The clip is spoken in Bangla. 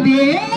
দিয়ে